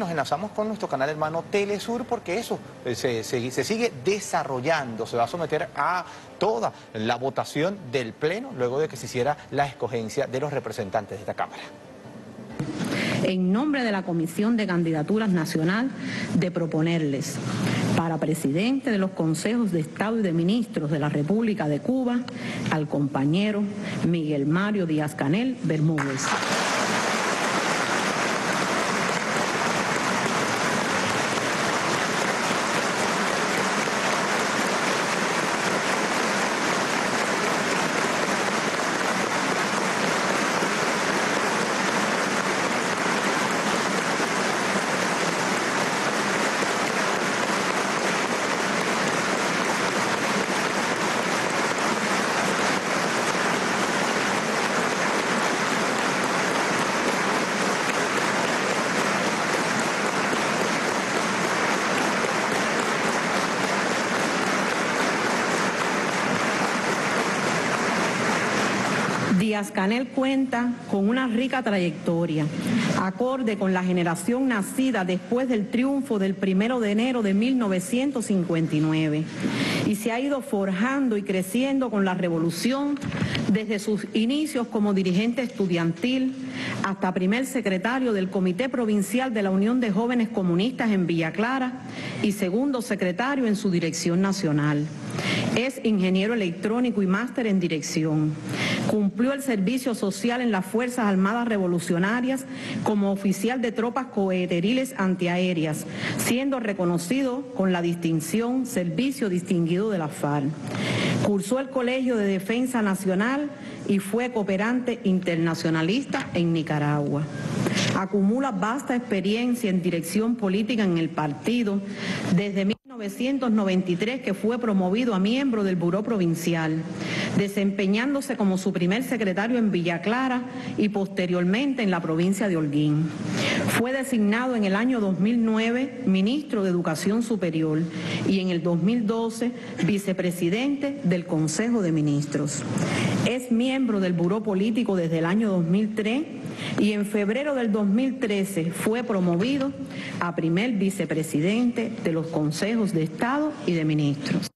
nos enlazamos con nuestro canal hermano Telesur porque eso eh, se, se- se sigue desarrollando, se va a someter a toda la votación del Pleno luego de que se hiciera la escogencia de los representantes de esta Cámara. en nombre de la Comisión de Candidaturas Nacional de proponerles para presidente de los consejos de Estado y de Ministros de la República de Cuba al compañero Miguel Mario Díaz Canel Bermúdez. Díaz Canel cuenta con una rica trayectoria, acorde con la generación nacida después del triunfo del primero de enero de 1959, y se ha ido forjando y creciendo con la revolución desde sus inicios como dirigente estudiantil hasta primer secretario del Comité Provincial de la Unión de Jóvenes Comunistas en Villa Clara y segundo secretario en su dirección nacional. Es ingeniero electrónico y máster en dirección. Cumplió el servicio social en las Fuerzas Armadas Revolucionarias como oficial de tropas coheteriles antiaéreas, siendo reconocido con la distinción Servicio Distinguido de la FARC. Cursó el Colegio de Defensa Nacional y fue cooperante internacionalista en Nicaragua. Acumula vasta experiencia en dirección política en el partido desde 1993 que fue promovido a miembro del Buró Provincial, desempeñándose como su primer secretario en Villa Clara y posteriormente en la provincia de Holguín. Fue designado en el año 2009 ministro de Educación Superior y en el 2012 vicepresidente del Consejo de Ministros. Es miembro del Buró Político desde el año 2003 y en febrero del 2013 fue promovido a primer vicepresidente de los consejos de Estado y de ministros.